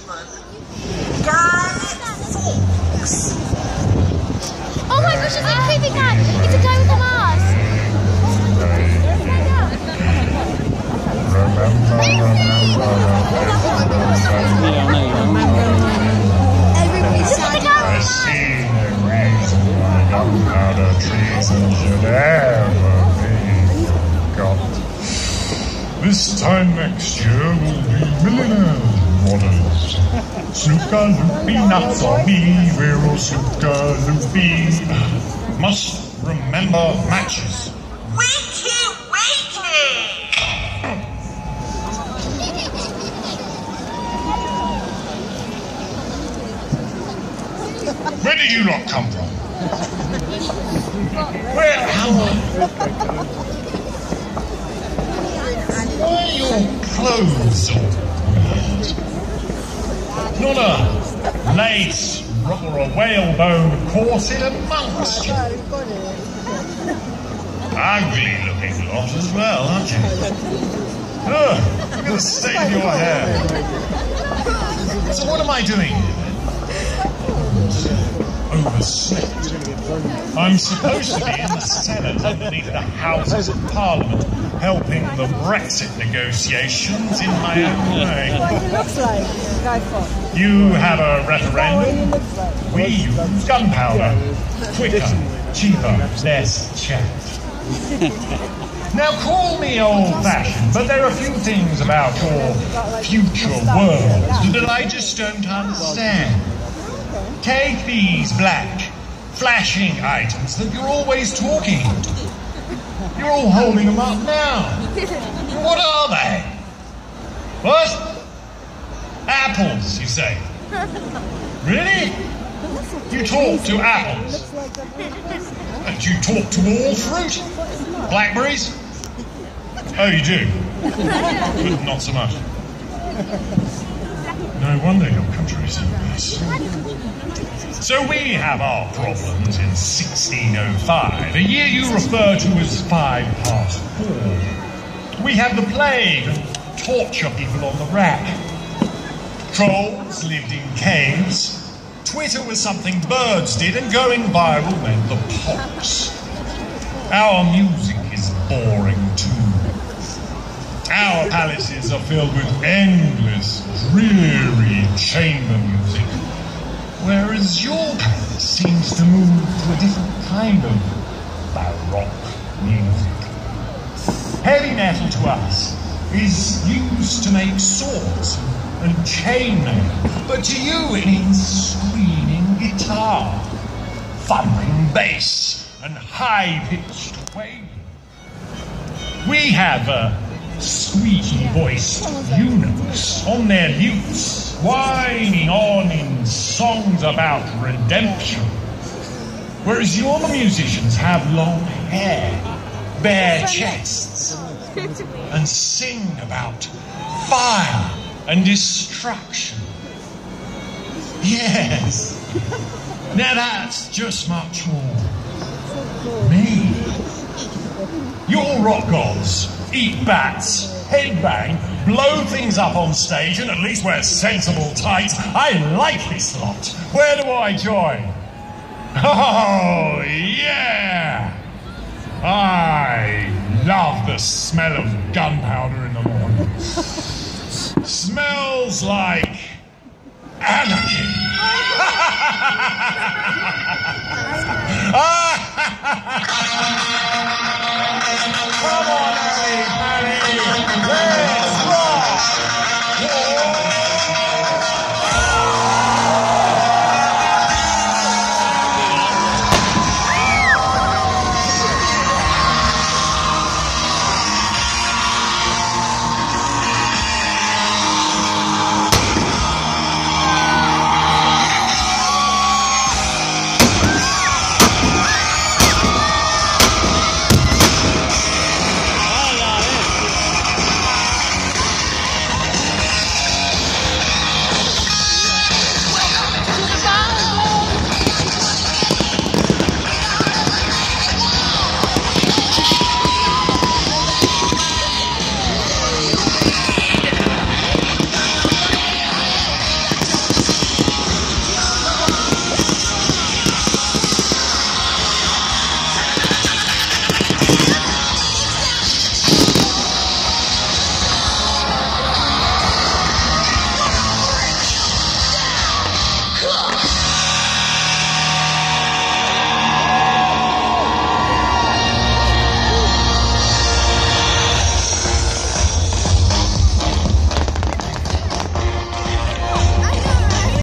gentlemen, Guy Fawkes. Oh my gosh, it's a creepy guy. It's a guy with a mask. Everybody's Look at the sounding guy I with the see mask. reason why gunpowder treason should ever be got. This time next year will be millionaire Snooker loopy nuts on me, we're all loopy. Must remember matches. Wakey, wakey! Where did you lot come from? Where? How? Why are your clothes all weird? Not a lace or a whalebone corset amongst you. Ugly looking lot as well, aren't you? Ugh, look at the state your hair. So what am I doing I'm supposed to be in the Senate underneath the Houses of Parliament helping the Brexit negotiations in my own way. Looks like, Guy Fawkes. You have a referendum. We use gunpowder. Quicker, cheaper, less chat. Now call me old-fashioned, but there are a few things about your future world that I just don't understand. Take these black, flashing items that you're always talking. You're all holding them up now. What are they? What? Apples, you say? Really? You talk to apples? And you talk to all fruit? Blackberries? Oh, you do? But not so much. No wonder your country is a mess. So we have our problems in 1605, a year you refer to as five past four. We have the plague torture people on the rack. Trolls lived in caves. Twitter was something birds did, and going viral meant the pox. Our music is boring. Our palaces are filled with endless, dreary chamber music, whereas your palace seems to move to a different kind of baroque music. Heavy metal to us is used to make swords and chainmail, but to you it means screaming guitar, thumping bass, and high-pitched wailing. We have uh, squeaky-voiced eunuchs on their lutes, whining on in songs about redemption. Whereas your musicians have long hair, bare chests, and sing about fire and destruction. Yes. Now that's just much more me. Your rock gods eat bats, headbang, blow things up on stage, and at least wear sensible tights. I like this lot. Where do I join? Oh, yeah! I love the smell of gunpowder in the morning.